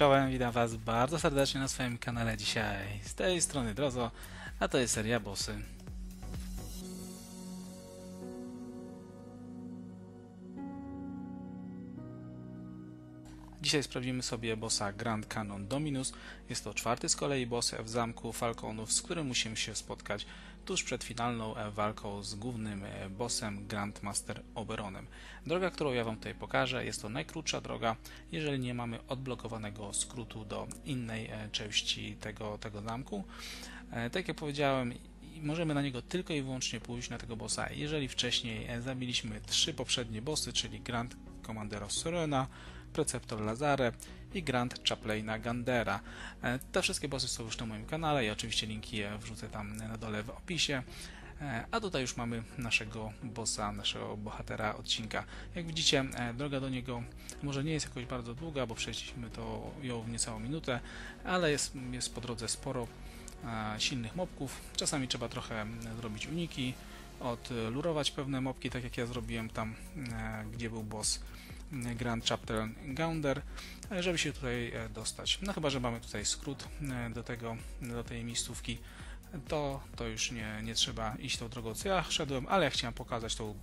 Czołem, witam Was bardzo serdecznie na swoim kanale dzisiaj. Z tej strony Drozo, a to jest seria Bossy. Dzisiaj sprawdzimy sobie bossa Grand Canon Dominus. Jest to czwarty z kolei boss w zamku Falconów, z którym musimy się spotkać tuż przed finalną e, walką z głównym e, bossem Grandmaster Oberonem. Droga, którą ja Wam tutaj pokażę, jest to najkrótsza droga, jeżeli nie mamy odblokowanego skrótu do innej e, części tego, tego zamku. Tak jak powiedziałem, możemy na niego tylko i wyłącznie pójść na tego bossa, jeżeli wcześniej zabiliśmy trzy poprzednie bossy, czyli Grand Commandera Sorena, Preceptor Lazare i Grand Chaplaina Gandera. E, te wszystkie bossy są już na moim kanale i oczywiście linki wrzucę tam na dole w opisie. E, a tutaj już mamy naszego bossa, naszego bohatera odcinka. Jak widzicie, e, droga do niego może nie jest jakoś bardzo długa, bo przeszliśmy to ją w niecałą minutę, ale jest, jest po drodze sporo silnych mobków. Czasami trzeba trochę zrobić uniki, odlurować pewne mobki, tak jak ja zrobiłem tam, gdzie był boss Grand Chapter Gounder, żeby się tutaj e, dostać. No chyba, że mamy tutaj skrót e, do, tego, do tej miejscówki, to, to już nie, nie trzeba iść tą drogą, co ja szedłem, ale ja chciałem pokazać tą e,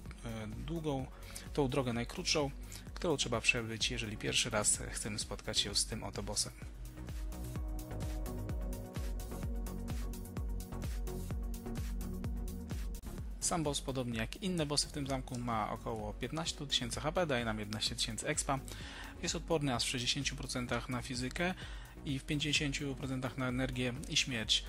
długą, tą drogę najkrótszą, którą trzeba przebyć, jeżeli pierwszy raz chcemy spotkać się z tym oto bossem. Sam boss, podobnie jak inne bossy w tym zamku, ma około 15 tysięcy HP, daje nam 11 tysięcy expa. Jest odporny aż w 60% na fizykę i w 50% na energię i śmierć.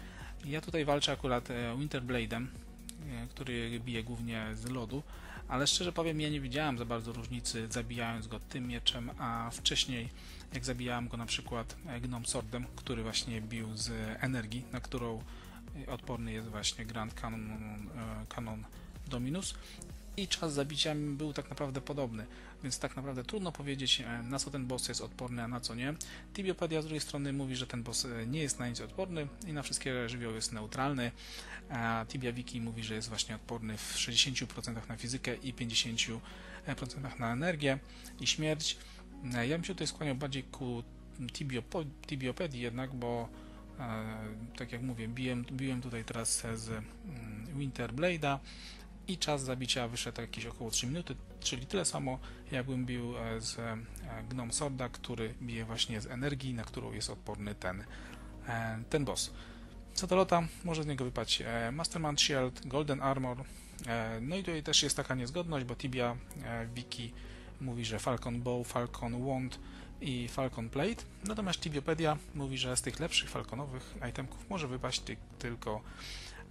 Ja tutaj walczę akurat e, Winterblade'em, e, który bije głównie z lodu, ale szczerze powiem, ja nie widziałem za bardzo różnicy zabijając go tym mieczem, a wcześniej jak zabijałem go na przykład e, Gnome Swordem, który właśnie bił z energii, na którą odporny jest właśnie Grand Canon, Canon Dominus i czas zabicia był tak naprawdę podobny, więc tak naprawdę trudno powiedzieć e, na co ten boss jest odporny, a na co nie. Tibiopedia z drugiej strony mówi, że ten boss e, nie jest na nic odporny i na wszystkie żywioły jest neutralny, a Tibia Wiki mówi, że jest właśnie odporny w 60% na fizykę i 50% na energię i śmierć. E, ja bym się tutaj skłaniał bardziej ku Tibiopedii jednak, bo tak jak mówię, biłem, biłem tutaj teraz z mm, Winterblade'a i czas zabicia wyszedł jakieś około 3 minuty, czyli tyle samo jakbym bił e, z e, Gnome Sworda, który bije właśnie z energii, na którą jest odporny ten, e, ten boss. Co do lota, może z niego wypaść Masterman Shield, Golden Armor, no i tutaj też jest taka niezgodność, bo Tibia Wiki mówi, że Falcon Bow, Falcon Wand i Falcon Plate, natomiast Tibiopedia mówi, że z tych lepszych falconowych itemków może wypaść ty tylko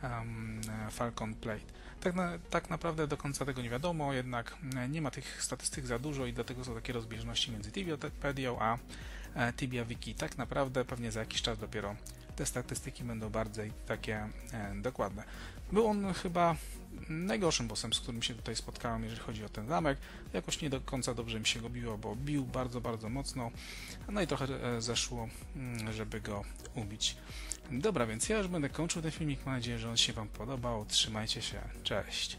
um, Falcon Plate. Tak, na, tak naprawdę do końca tego nie wiadomo, jednak e, nie ma tych statystyk za dużo i dlatego są takie rozbieżności między Tibiopedią a e, Tibia Wiki. Tak naprawdę pewnie za jakiś czas dopiero te statystyki będą bardziej takie e, dokładne. Był on chyba najgorszym bossem, z którym się tutaj spotkałem, jeżeli chodzi o ten zamek. Jakoś nie do końca dobrze mi się go biło, bo bił bardzo, bardzo mocno. No i trochę zeszło, mm, żeby go ubić. Dobra, więc ja już będę kończył ten filmik. Mam nadzieję, że on się Wam podobał. Trzymajcie się. Cześć.